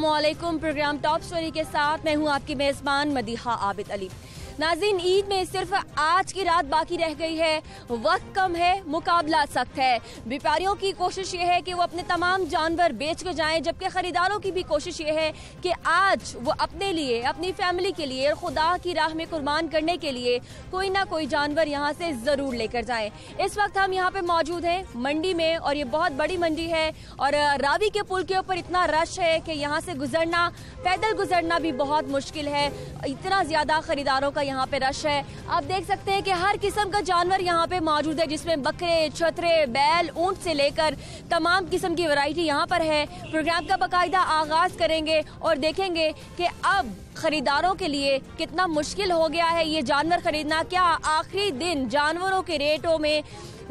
वालेकुम programme top story के साथ मैं हूँ आपकी मेजबान मदीहा आबिद अली। नाजिन ईद में सिर्फ़ आज की रात बाकी रह गई है। वक्त कम है, मुकाबला सख्त है। व्यापारियों की कोशिश ये है कि वो अपने तमाम जानवर बेच कर जाएँ, जबकि खरीदारों की भी कोशिश ये है कि आज वो अपने लिए, अपनी फैमिली के लिए खुदा की राह में कुर्बान करने के लिए कोई ना कोई जानवर यहाँ से ज़रूर लेकर जाए। इस वक्त हम यहाँ पे मौजूद हैं, मंडी में, और ये बहुत बड़ी मंडी है, और रावी के पुल के ऊपर इतना रश है कि यहाँ से गुजरना, पैदल गुजरना भी बहुत मुश्किल है। इतना ज़्यादा खरीदारों का यहाँ पे रश है। आप देख सकते हैं कि हर किस्म का जानवर यहाँ पे मौजूद है, जिसमें बकरे, छतरे, बैल, ऊँट से लेकर तमाम किस्म की वैरायटी यहाँ पर है। प्रोग्राम का बाकायदा आगाज़ करेंगे और देखेंगे कि अब खरीदारों के लिए कितना मुश्किल हो गया है ये जानवर खरीदना। क्या आखिरी दिन जानवरों के रेटों में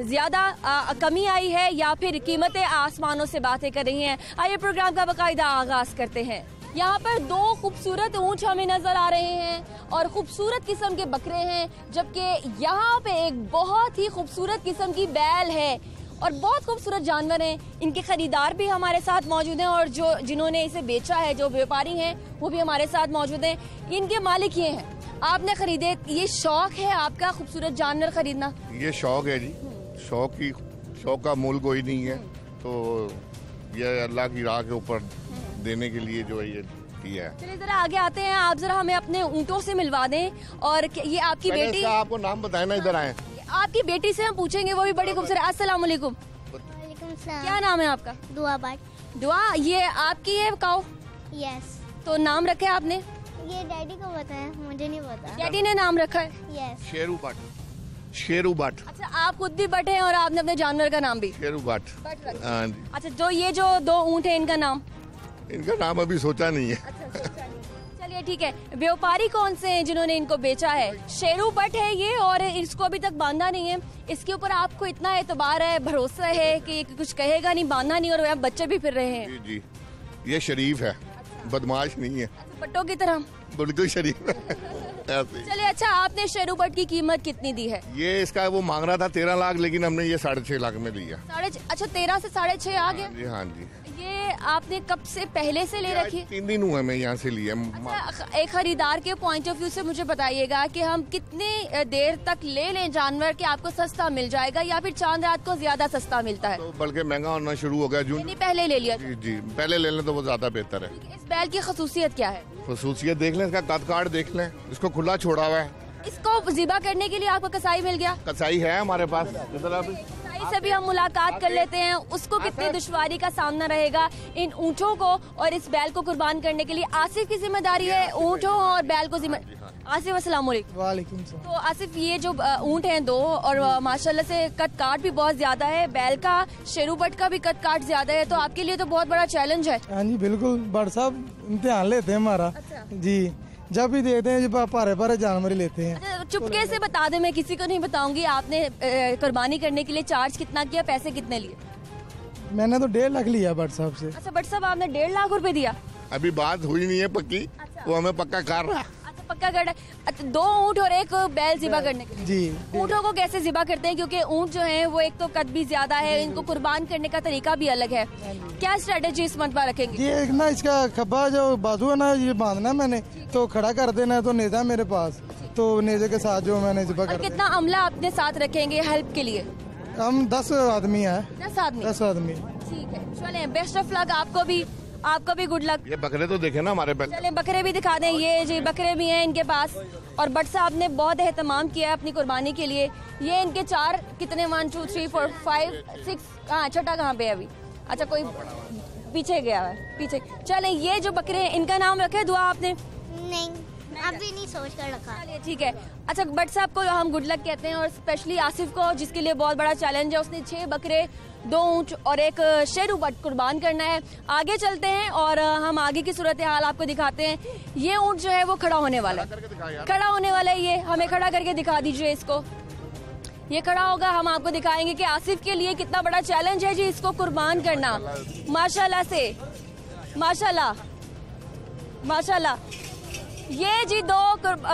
ज़्यादा कमी आई है या फिर कीमतें आसमानों से बातें कर रही हैं? आइए प्रोग्राम का बाकायदा आगाज़ करते हैं। यहाँ पर दो खूबसूरत ऊँच हमें नज़र आ रहे हैं और खूबसूरत किस्म के बकरे हैं, जबकि यहाँ पे एक बहुत ही खूबसूरत किस्म की बैल है और बहुत खूबसूरत जानवर हैं। इनके खरीदार भी हमारे साथ मौजूद हैं और जो जिन्होंने इसे बेचा है, जो व्यापारी हैं, वो भी हमारे साथ मौजूद हैं। इनके मालिक ये हैं। आपने खरीदे, ये शौक है आपका खूबसूरत जानवर खरीदना? ये शौक है जी। शौक की, शौक का मूल कोई नहीं है। तो ये अल्लाह की राह के ऊपर देने के लिए जो है ये किया है। चलिए जरा आगे आते हैं। आप जरा हमें अपने ऊँटों से मिलवा दें और ये आपकी बेटी आपको नाम बताए ना इधर आए। आपकी बेटी से हम पूछेंगे वो भी बड़ी खूबसूरत। अस्सलाम वालेकुम क्या नाम है आपका? दुआ बाट दुआ ये आपकी है काओ यस। तो नाम रखे आपने? ये डैडी को बताया मुझे नहीं पता। डैडी ने नाम रखा है? यस। शेरू बाट शेरू बाट अच्छा आप खुद भी बट हैं और आपने अपने जानवर का नाम भी। शेरू बाट हाँ अच्छा जो ये जो दो ऊँट है इनका नाम? इनका नाम अभी सोचा नहीं है। अच्छा, चलिए ठीक है। व्यापारी कौन से हैं जिन्होंने इनको बेचा है? शेरू बट है ये और इसको अभी तक बांधा नहीं है। इसके ऊपर आपको इतना एतबार है भरोसा है कि कुछ कहेगा नहीं बांधा नहीं और वह बच्चे भी फिर रहे हैं। जी जी। ये शरीफ है। बदमाश नहीं है। अच्छा, बट्टों की तरह। बिल्कुल शरीफ चलिए अच्छा आपने शेरू बट की कीमत कितनी दी है? ये इसका वो मांग रहा था तेरह लाख लेकिन हमने ये साढ़े छह लाख में लिया। साढ़े अच्छा तेरह से साढ़े छह आ गया जी हाँ जी। आपने कब से पहले से ले रखी? तीन दिन हुए मैं यहाँ से लिया अच्छा, एक खरीदार के पॉइंट ऑफ़ व्यू से मुझे बताइएगा कि हम कितने देर तक ले लें जानवर कि आपको सस्ता मिल जाएगा या फिर चाँद रात को ज़्यादा सस्ता मिलता है? तो बल्कि महँगा होना शुरू हो गया जून पहले ले लिया जी जी पहले ले लें तो वो ज़्यादा बेहतर है। इस बैल की खसूसियत क्या है? खसूसियत देख लें इसका कद काट देख लें इसको खुला छोड़ा हुआ है। इसको जिबा करने के लिए आपको कसाई मिल गया? कसाई है हमारे पास। कसाई से भी हम मुलाकात कर लेते हैं उसको कितनी दुश्वारी का सामना रहेगा इन ऊँटों को और इस बैल को कुर्बान करने के लिए आसिफ की ज़िम्मेदारी है ऊँटों और बैल को जिम्मे आसिफ अस्सलाम वालेकुम तो आसिफ ये जो ऊँट हैं दो और माशाल्लाह से कट काट भी बहुत ज़्यादा है बैल का शेरू बट का भी कट काट ज़्यादा है तो आपके लिए तो बहुत बड़ा चैलेंज है। हाँ जी बिल्कुल बट साहब इम्तिहान लेते हैं हमारा। अच्छा। जी। जब भी देते हैं जब पारे पारे जानवर ही लेते हैं। अच्छा, चुपके से बता दे मैं किसी को नहीं बताऊँगी आपने कुर्बानी करने के लिए चार्ज कितना किया पैसे कितने लिए? मैंने तो डेढ़ लाख लिया बट साहब से। अच्छा बट साहब आपने डेढ़ लाख रुपए दिया। अभी बात हुई नहीं है पक्की अच्छा। वो हमें पक्का कर रहा। पक्का कर अच्छा दो ऊँट और एक बैल जिबा करने के लिए। जी ऊँटों को कैसे जिबा करते हैं? क्योंकि ऊँट जो है वो एक तो कद भी ज़्यादा है इनको कुर्बान करने का तरीका भी अलग है। क्या स्ट्रेटेजी इस पर रखेंगे? ये एक ना इसका खब्बा जो बाजू है ना ये बांधना मैंने तो खड़ा कर देना है तो नेजा मेरे पास तो नेजे के साथ जो मैंने जिबा कर कितना अमला अपने साथ रखेंगे हेल्प के लिए? हम दस आदमी है। दस आदमी। दस आदमी। ठीक है चले बेस्ट ऑफ़ लक आपको भी। आपको भी गुड लक ये बकरे तो देखे ना हमारे पास चले बकरे भी दिखा दें। ये जी बकरे भी हैं इनके पास। और बट साहब ने बहुत अहतमाम किया है अपनी कुर्बानी के लिए। ये इनके चार कितने? One two three four five six हाँ छठा कहाँ पे है अभी? अच्छा कोई पीछे गया है पीछे। चले ये जो बकरे हैं इनका नाम रखे दुआ आपने? नहीं। नहीं सोच कर रखा। ठीक है। अच्छा बट साहब को हम गुड लक कहते हैं और स्पेशली आसिफ को, जिसके लिए बहुत बड़ा चैलेंज है। उसने छह बकरे, दो ऊँट और एक शेर बट कुर्बान करना है। आगे चलते हैं और हम आगे की सूरत हाल आपको दिखाते हैं। ये ऊँट जो है वो खड़ा होने वाला है। खड़ा होने वाला है ये। हमें खड़ा करके दिखा दीजिए इसको। ये खड़ा होगा, हम आपको दिखाएँगे कि आसिफ के लिए कितना बड़ा चैलेंज है जी इसको कुर्बान करना। माशाल्लाह से। माशाल्लाह। माशाल्लाह। ये जी दो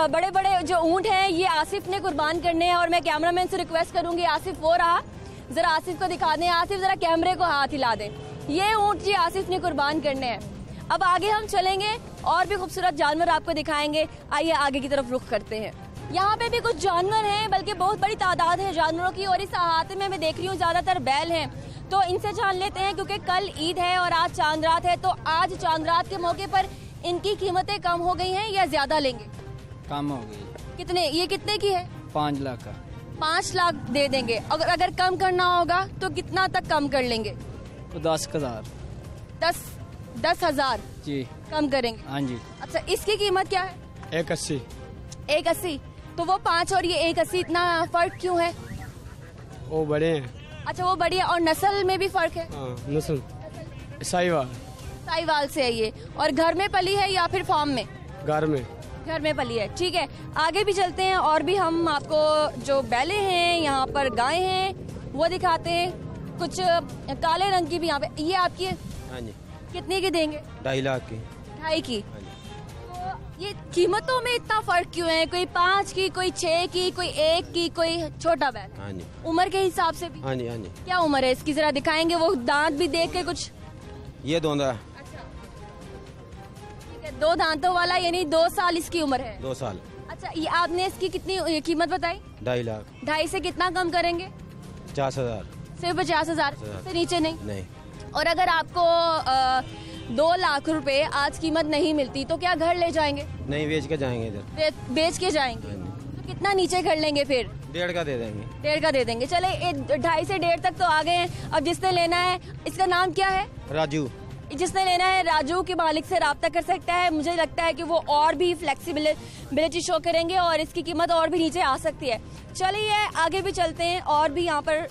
बड़े बड़े जो ऊँट हैं, ये आसिफ ने कुर्बान करने हैं और मैं कैमरामैन से रिक्वेस्ट करूँगी, आसिफ, वो रहा। जरा आसिफ को दिखा दें। आसिफ, जरा कैमरे को हाथ हिला दें। ये ऊँट जी आसिफ ने कुर्बान करने हैं। अब आगे हम चलेंगे, और भी खूबसूरत जानवर आपको दिखाएँगे। आइए, आगे की तरफ़ रुख करते हैं। यहाँ पे भी कुछ जानवर हैं, बल्कि बहुत बड़ी तादाद है जानवरों की, और इस अहाते में मैं देख रही हूँ, ज़्यादातर बैल हैं। तो इनसे जान लेते हैं, क्योंकि कल ईद है और आज चाँद रात है। तो आज चाँद रात के मौके पर इनकी कीमतें कम हो गई हैं या ज़्यादा लेंगे? कम हो गई। कितने? ये कितने की है? पाँच लाख का। पाँच लाख दे देंगे। अगर अगर कम करना होगा तो कितना तक कम कर लेंगे? तो दस हज़ार। दस दस हज़ार जी। कम करेंगे। हाँ जी। अच्छा इसकी कीमत क्या है? एक अस्सी। एक अस्सी। तो वो पाँच और ये एक अस्सी इतना फ़र्क क्यों है? वो बड़े हैं। अच्छा वो बढ़िया और नस्ल में भी फ़र्क है? हाँ नस्ल। साहिवाल साहिवाल से है ये। और घर में पली है या फिर फॉर्म में? घर में। घर में पली है ठीक है। आगे भी चलते हैं और भी हम आपको जो बैले हैं यहाँ पर गाय हैं वो दिखाते हैं। कुछ काले रंग की भी यहाँ पे। ये आपकी है? हाँ जी। कितने की देंगे? ढाई लाख की। ढाई की। हाँ तो ये कीमतों में इतना फ़र्क क्यों है? कोई पाँच की कोई छह की कोई एक की कोई छोटा बैल हाँ जी। उम्र के हिसाब से भी। हाँ जी हाँ जी। क्या उम्र है? इसकी जरा दिखाएँगे वो दांत भी देख के कुछ। ये है दो दांतों वाला यानी दो साल इसकी उम्र है। दो साल। अच्छा ये आपने इसकी कितनी कीमत बताई? ढाई लाख। ढाई से कितना कम करेंगे? पचास हज़ार। सिर्फ़ पचास हज़ार। से नीचे नहीं? नहीं। और अगर आपको अ, दो लाख रुपए आज कीमत नहीं मिलती तो क्या घर ले जाएँगे? नहीं बेच के जाएँगे इधर। बे- बेच के जाएँगे? हाँ तो कितना नीचे कर लेंगे फिर? डेढ़ का दे देंगे। डेढ़ का दे देंगे। चले ढाई से डेढ़ तक तो आ गए हैं। अब जिसने लेना है इसका नाम क्या है? राजू। जिसने लेना है, राजू के मालिक से रब्ता कर सकता है। मुझे लगता है कि वो और भी फ्लेक्सिबिलिटी शो करेंगे और इसकी कीमत और भी नीचे आ सकती है। चलिए, आगे भी चलते हैं और भी यहाँ पर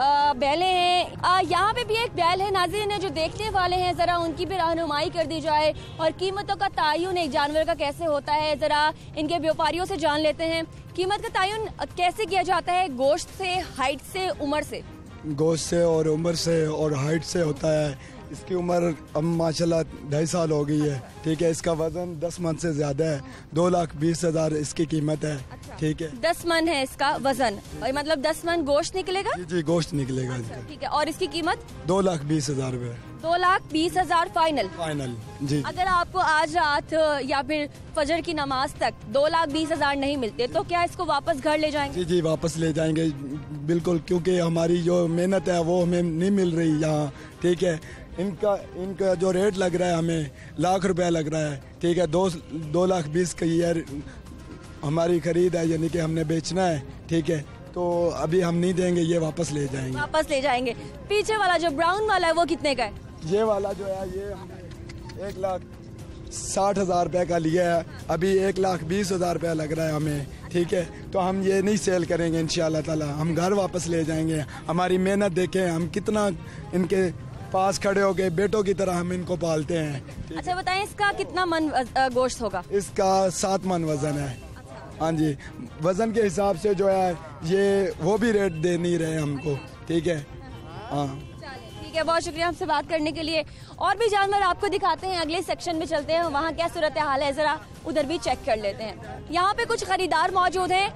बैले हैं। यहाँ पे भी एक बैल है नाजिन है जो देखने वाले हैं। जरा उनकी भी रहनुमाई कर दी जाए और कीमतों का तयन, एक जानवर का कैसे होता है, जरा इनके व्यापारियों से जान लेते हैं। कीमत का तयन कैसे किया जाता है, गोश्त से, हाइट से, उम्र से? गोश्त से और उम्र से और हाइट से होता है। इसकी उम्र अब माशाल्लाह ढाई साल हो गई है। ठीक है इसका वज़न दस मन से ज़्यादा है। दो लाख बीस हज़ार इसकी कीमत है। ठीक है। दस मन है इसका वज़न। और मतलब दस मन गोश्त निकलेगा? जी जी गोश्त निकलेगा इसका। ठीक है। और इसकी कीमत? दो लाख बीस हज़ार रुपये दो लाख बीस हज़ार फाइनल। फाइनल जी। अगर आपको आज रात या फिर फजर की नमाज़ तक दो लाख बीस हज़ार नहीं मिलते तो क्या इसको वापस घर ले जाएँगे? जी जी वापस ले जाएँगे। बिल्कुल क्योंकि हमारी जो मेहनत है वो हमें नहीं मिल रही यहाँ। ठीक है इनका इनका जो रेट लग रहा है हमें लाख रुपया लग रहा है। ठीक है दो दो लाख बीस का ईयर हमारी खरीद है यानी कि हमने बेचना है। ठीक है तो अभी हम नहीं देंगे ये वापस ले जाएँगे। वापस ले जाएँगे। पीछे वाला जो ब्राउन वाला है वो कितने का है? ये वाला जो है ये हमने एक लाख साठ हज़ार रुपये का लिया है। अभी एक लाख बीस हज़ार रुपया लग रहा है हमें। ठीक है तो हम ये नहीं सेल करेंगे इन ताला। हम घर वापस ले जाएँगे। हमारी मेहनत देखें हम कितना इनके पास खड़े हो गए बेटों की तरह हम इनको पालते हैं। अच्छा बताएँ इसका कितना मन गोश्त होगा? इसका सात मन वज़न है। हाँ जी वज़न के हिसाब से जो है ये वो भी रेट दे नहीं रहे हमको ठीक है? हाँ। ठीक है बहुत शुक्रिया हमसे बात करने के लिए। और भी जानवर आपको दिखाते हैं अगले सेक्शन में चलते हैं वहाँ क्या सूरत हाल है जरा उधर भी चेक कर लेते हैं। यहाँ पे कुछ खरीदार मौजूद हैं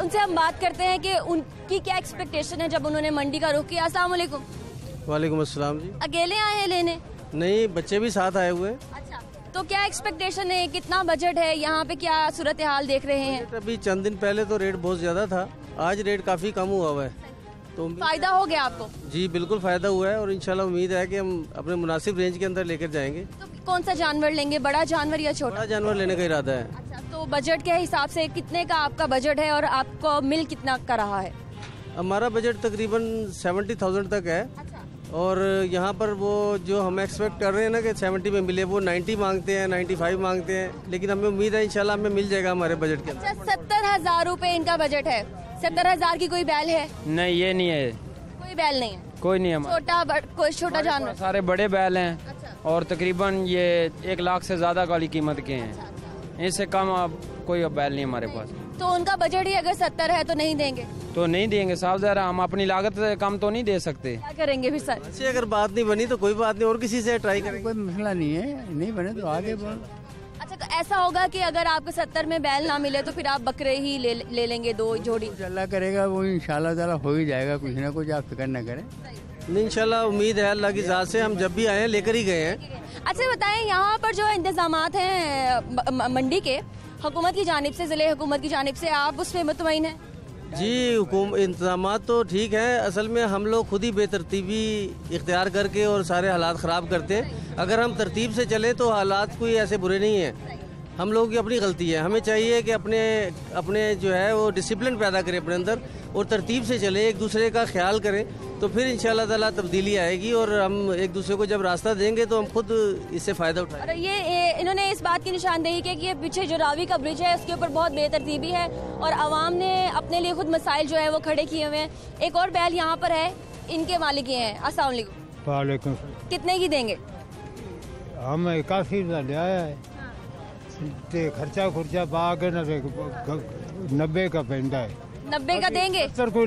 उनसे हम बात करते हैं कि उनकी क्या एक्सपेक्टेशन है जब उन्होंने मंडी का रुख किया अस्सलाम वालेकुम अस्सलाम जी। अकेले आए हैं लेने? नहीं बच्चे भी साथ आए हुए हैं। अच्छा तो क्या एक्सपेक्टेशन है? कितना बजट है? यहाँ पे क्या सूरत हाल देख रहे हैं? अभी चंद दिन पहले तो रेट बहुत ज़्यादा था। आज रेट काफ़ी कम हुआ हुआ है। तो फ़ायदा हो गया आपको? जी बिल्कुल फ़ायदा हुआ है और इंशाल्लाह उम्मीद है कि हम अपने मुनासिब रेंज के अंदर लेकर जाएँगे। तो कौन सा जानवर लेंगे? बड़ा जानवर या छोटा? बड़ा जानवर लेने का इरादा है। अच्छा तो बजट के हिसाब से कितने का आपका बजट है और आपको मिल कितना का रहा है? हमारा बजट तकरीबन सेवेंटी थाउज़ेंड तक है। अच्छा। और यहाँ पर वो जो हम एक्सपेक्ट कर रहे हैं ना कि 70 में मिले वो 90 मांगते हैं 95 मांगते हैं लेकिन हमें उम्मीद है इंशाल्लाह हमें मिल जाएगा हमारे बजट के अंदर। अच्छा सत्तर हज़ार रूपए इनका बजट है। सत्तर हज़ार की कोई बैल है? नहीं ये नहीं है। कोई बैल नहीं है? कोई नहीं हमारा। छोटा कोई छोटा जानवर? सारे बड़े बैल हैं अच्छा। और तकरीबन ये एक लाख से ज़्यादा वाली कीमत के हैं। इससे कम अब कोई बैल नहीं हमारे पास। तो उनका बजट ही अगर सत्तर है तो नहीं देंगे। तो नहीं देंगे साहब जरा हम अपनी लागत से कम तो नहीं दे सकते। क्या करेंगे फिर सर? अच्छी अगर बात नहीं बनी तो कोई बात नहीं और किसी से ट्राई करेंगे। कोई मसला नहीं है नहीं बने तो आगे बढ़ अच्छा तो ऐसा होगा कि अगर आपको सत्तर में बैल ना मिले तो फिर आप बकरे ही ले, ले लेंगे दो जोड़ी। अल्लाह करेगा वो इंशाल्लाह ताला हो ही जाएगा कुछ ना कुछ आप फ़िक्र न करें। नहीं इंशाल्लाह उम्मीद है अल्लाह की ज़ात से हम जब भी आए लेकर ही गए हैं। अच्छा बताएँ यहाँ पर जो इंतज़ाम हैं मंडी के हुकूमत की जानब से, ज़िले हुकूमत की जानब से आप उसमें मुतमिन हैं? जी इंतज़ाम तो ठीक है। असल में हम लोग खुद ही बेतरतीबी इख्तियार करके और सारे हालात ख़राब करते हैं। अगर हम तरतीब से चले तो हालात कोई ऐसे बुरे नहीं हैं। हम लोगों की अपनी गलती है। हमें चाहिए कि अपने अपने जो है वो डिसिप्लिन पैदा करें अपने अंदर और तरतीब से चले एक दूसरे का ख्याल करें तो फिर इन ताला तब्दीली आएगी और हम एक दूसरे को जब रास्ता देंगे तो हम खुद इससे फ़ायदा उठाएँगे। और ये ए, इन्होंने इस बात की निशानदेही की कि ये पीछे जो रावी का ब्रिज है उसके ऊपर बहुत बेतरतीबी है और आवाम ने अपने लिए खुद मसाइल जो है वो खड़े किए हुए हैं। एक और बैल यहाँ पर है इनके मालिक ये हैं। अस्सलाम वालेकुम वालेकुम कितने की देंगे? हम काफ़ी लिया है। खर्चा खुर्चा पा के नब्बे का पैंदा है। नब्बे का देंगे? सर कोई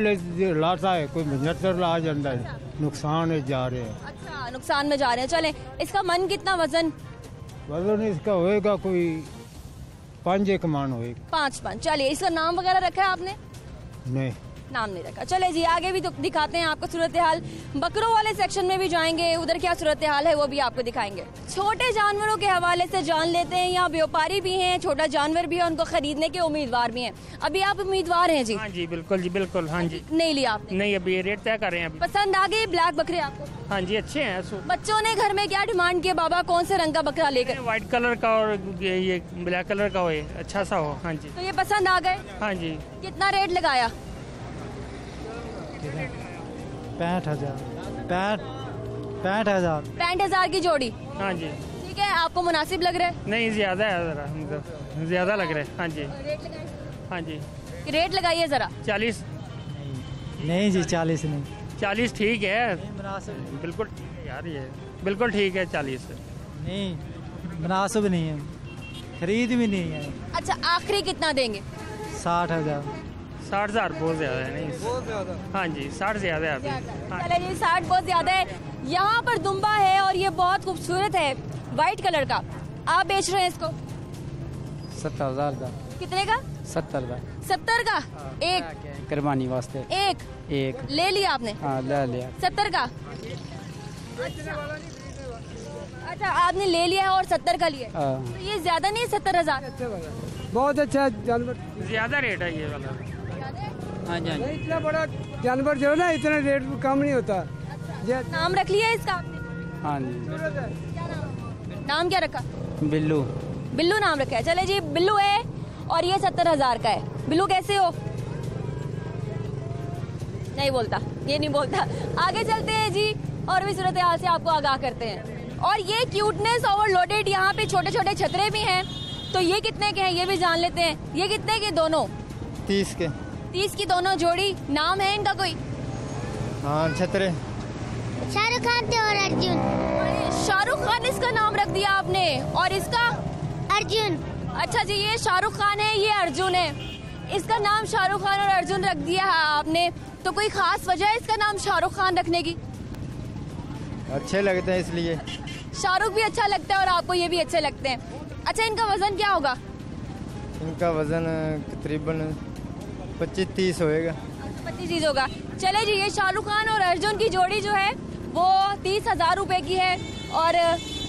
लाता है कोई पचहत्तर ला जाता है। नुकसान है जा रहे हैं। अच्छा नुकसान में जा रहे हैं। चले इसका मन कितना वज़न? वज़न इसका होएगा कोई पाँच एक मान होएगा। पाँच पाँच चलिए इसका नाम वगैरह रखा है आपने? नहीं। नाम नहीं रखा। चले जी आगे भी तो दिखाते हैं आपको सूरत हाल। बकरों वाले सेक्शन में भी जाएँगे उधर क्या सूरत हाल है वो भी आपको दिखाएँगे। छोटे जानवरों के हवाले से जान लेते हैं यहाँ व्यापारी भी हैं छोटा जानवर भी है उनको खरीदने के उम्मीदवार भी हैं। अभी आप उम्मीदवार हैं जी? हाँ जी बिल्कुल जी बिल्कुल हाँ जी। नहीं लिया आपने? नहीं अभी रेट तय कर रहे हैं पसंद आ गए ब्लैक बकरे आपको? हाँ जी अच्छे हैं बच्चों ने घर में क्या डिमांड किया? बाबा कौन से रंग का बकरा लेकर? व्हाइट कलर का और ये ये ब्लैक कलर का हो अच्छा सा हो हाँ जी। तो ये पसंद आ गए? हाँ जी। कितना रेट लगाया? पैंठ हज़ार। पैंठ पैंठ हज़ार। पैंठ हज़ार की जोड़ी। हाँ जी। ठीक है आपको मुनासिब लग रहा है? नहीं ज़्यादा है जरा मतलब ज़्यादा लग रहा है। हाँ जी। हाँ जी। रेट लगाइए जरा। चालीस। नहीं जी चालीस नहीं। चालीस ठीक है। बिल्कुल यार ये बिल्कुल ठीक है चालीस। नहीं मुनासिब नहीं है। खरीद भी नहीं है। अच्छा आखिरी कितना देंगे? साठ हज़ार। साठ हज़ार बहुत ज़्यादा है नहीं। बहुत ज़्यादा। हाँ जी साठ ज़्यादा है अभी। हाँ। चले जी साठ बहुत ज़्यादा है। यहाँ पर दुम्बा है और ये बहुत खूबसूरत है व्हाइट कलर का। आप बेच रहे हैं इसको? सत्तर हज़ार का। कितने का? सत्तर का। सत्तर का? एक। कुर्बानी वास्ते। एक। एक। ले लिया आपने? हाँ ले लिया। सत्तर का? अच्छा आपने ले लिया है और सत्तर का लिया हाँ। तो ये ज़्यादा नहीं है सत्तर हज़ार? बहुत अच्छा जानवर। ज़्यादा रेट है ये वाला। हाँ जी नहीं, इतना बड़ा जानवर जो है ना इतना रेट कम नहीं होता। नाम रख लिया इसका आपने? हाँ जी। नाम क्या रखा? बिल्लू। बिल्लू नाम रखा है। चले जी बिल्लू है और ये सत्तर हज़ार का है। बिल्लू कैसे हो? नहीं बोलता ये नहीं बोलता। आगे चलते हैं जी और भी सूरत हाल से आपको आगाह करते हैं। और ये क्यूटनेस ओवरलोडेड यहाँ पे छोटे छोटे छतरे भी हैं। तो ये कितने के हैं ये भी जान लेते हैं। ये कितने के दोनों? तीस के। तीस की दोनों जोड़ी नाम है इनका कोई? हाँ छतरे। शाहरुख खान थे और अर्जुन। शाहरुख खान इसका नाम रख दिया आपने और इसका? अर्जुन। अच्छा जी ये शाहरुख खान है ये अर्जुन है। इसका नाम शाहरुख खान और अर्जुन रख दिया है आपने। तो कोई खास वजह है इसका नाम शाहरुख खान रखने की? अच्छे लगते हैं इसलिए। शाहरुख भी अच्छा लगता है और आपको ये भी अच्छे लगते हैं। अच्छा इनका वज़न क्या होगा? इनका वज़न तकरीबन पच्चीस तीस होएगा। पच्चीस तीस होगा। चले जी, ये शाहरुख खान और अर्जुन की जोड़ी जो है, वो तीस हज़ार रुपए की है और,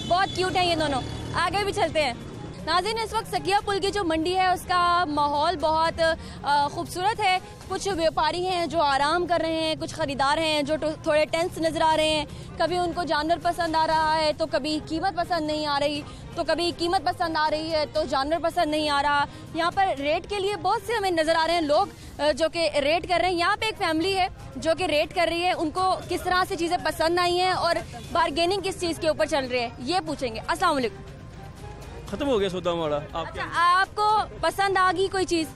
बहुत क्यूट है ये दोनों। आगे भी चलते हैं। नाजिन, इस वक्त सकिया पुल की जो मंडी है, उसका माहौल बहुत खूबसूरत है। कुछ व्यापारी हैं जो आराम कर रहे हैं, कुछ खरीदार हैं जो थोड़े टेंस नज़र आ रहे हैं। कभी उनको जानवर पसंद आ रहा है तो कभी कीमत पसंद नहीं आ रही तो कभी कीमत पसंद आ रही है तो जानवर पसंद नहीं आ रहा। यहाँ पर रेट के लिए बहुत से हमें नज़र आ रहे हैं लोग जो कि रेट कर रहे हैं। यहाँ पे एक फैमिली है, जो कि रेट कर रही है। उनको किस तरह से चीज़ें पसंद आई हैं और बारगेनिंग किस चीज़ के ऊपर चल रही है, ये पूछेंगे। वालेकुम खत्म हो गया सौदा हमारा। आप अच्छा आपको पसंद आ गई कोई चीज़?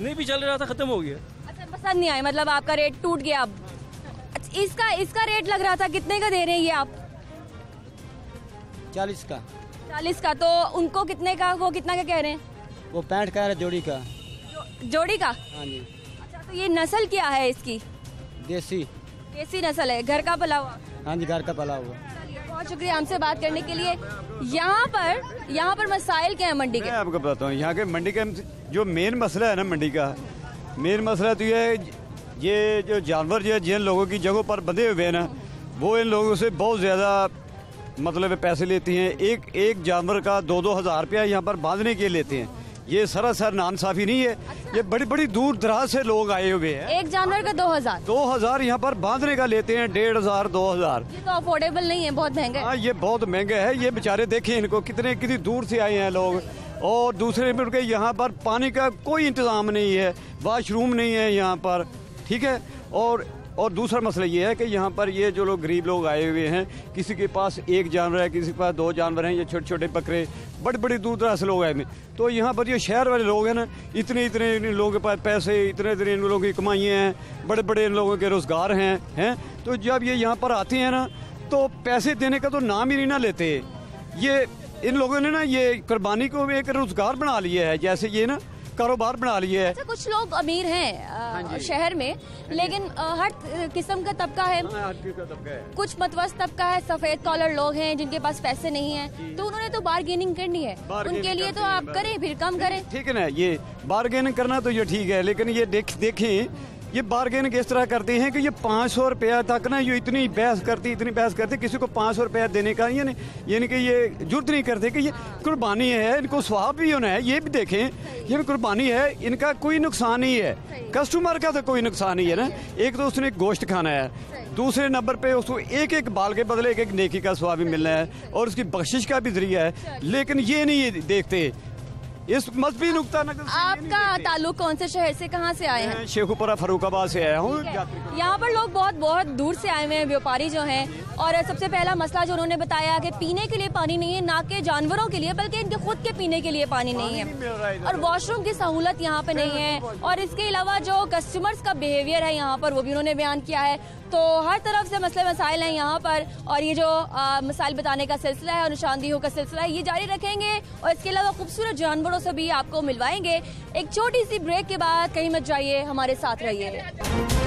नहीं भी चल रहा था खत्म हो गया। अच्छा पसंद नहीं आई मतलब आपका रेट टूट गया अब। अच्छा, इसका इसका रेट लग रहा था कितने का दे रहे हैं ये आप? चालीस का। चालीस का तो उनको कितने का वो कितना का कह रहे हैं? वो पैंठ का है जोड़ी का। जो, जोड़ी का? हाँ जी। अच्छा तो ये नस्ल क्या है इसकी? देसी। देसी नस्ल है घर का पला हुआ? हाँ जी घर का पला हुआ। बहुत शुक्रिया हमसे बात करने के लिए। यहाँ पर यहाँ पर मसाइल क्या है मंडी के? आपको बताता हूँ, यहाँ के मंडी का जो मेन मसला है ना मंडी का मेन मसला तो ये ये जो जानवर जो है, जिन लोगों की जगहों पर बंधे हुए हैं ना, वो इन लोगों से बहुत ज़्यादा मतलब पैसे लेती हैं। एक एक जानवर का दो दो हज़ार रुपया यहाँ पर बांधने के लेते हैं। ये सरासर नानसाफी नहीं है। अच्छा। ये बड़ी बड़ी दूर दराज से लोग आए हुए हैं। एक जानवर का दो हज़ार। दो हज़ार यहाँ पर बांधने का लेते हैं डेढ़ हज़ार दो हज़ार। ये तो अफोर्डेबल नहीं है बहुत महँगा। हाँ ये बहुत महँगा है। ये बेचारे देखे इनको कितने कितनी दूर से आए हैं लोग। और दूसरे नंबर के यहाँ पर पानी का कोई इंतज़ाम नहीं है वाशरूम नहीं है यहाँ पर ठीक है? और और दूसरा मसला ये है कि यहाँ पर ये जो लोग गरीब लोग आए हुए हैं, किसी के पास एक जानवर है, किसी के पास दो जानवर हैं, ये छोटे छोटे बकरे बड़े बड़े दूर दराज से लोग आए हुए तो यहाँ पर ये शहर वाले लोग हैं ना, इतने इतने इन लोगों के पास पैसे, इतने इतने इन लोगों की कमाइयाँ हैं बड़े बड़े इन लोगों के रोज़गार हैं हैं? तो जब ये यहाँ पर आते हैं ना तो पैसे देने का तो नाम ही नहीं ना लेते। ये, इन लोगों ने ना ये कुर्बानी को एक रोज़गार बना लिया है, जैसे ये ना कारोबार बना लिए है। अच्छा कुछ लोग अमीर हैं शहर में लेकिन हर किस्म का तबका है। कुछ मतवस्त तबका है सफ़ेद कॉलर लोग हैं जिनके पास पैसे नहीं है। तो उन्होंने तो बार्गेनिंग करनी है। उनके लिए तो आप करें फिर कम करें। ठीक है ना ये बार्गेनिंग करना तो ये ठीक है लेकिन ये देख देखें ये बार्गेनिंग इस तरह करते हैं कि ये पाँच सौ रुपया तक ना ये इतनी बहस करती, इतनी बहस करती, किसी को पाँच सौ रुपया देने का यानी यानी कि ये जुर्त नहीं करते कि ये कुर्बानी है, इनको स्वाब भी होना है, ये भी देखें, ये कुर्बानी है, इनका कोई नुकसान नहीं है। कस्टमर का तो कोई नुकसान नहीं है ना। एक तो उसने गोश्त खाना है, दूसरे नंबर पे उसको एक एक बाल के बदले एक एक नेकी का स्वाब भी मिलना है और उसकी बख्शिश का भी ज़रिया है। लेकिन ये नहीं देखते इस मजहबी नुकता नज़र से आपका ताल्लुक कौन से शहर से कहाँ से आए हैं? शेखुपुरा फरूखाबाद से आया हूँ यहाँ पर लोग बहुत बहुत दूर से आए हुए हैं व्यापारी जो हैं। और सबसे पहला मसला जो उन्होंने बताया कि पीने के लिए पानी नहीं है ना के जानवरों के लिए बल्कि इनके खुद के पीने के लिए पानी नहीं है। और वॉशरूम की सहूलत यहाँ पे नहीं है। और इसके अलावा जो कस्टमर्स का बिहेवियर है यहाँ पर वो भी उन्होंने बयान किया है। तो हर तरफ़ से मसले मसाइल हैं यहाँ पर और ये जो मसाइल बताने का सिलसिला है और निशानदेहों का सिलसिला है, ये जारी रखेंगे और इसके अलावा खूबसूरत जानवरों से भी आपको मिलवाएँगे। एक छोटी सी ब्रेक के बाद कहीं मत जाइए, हमारे साथ रहिए।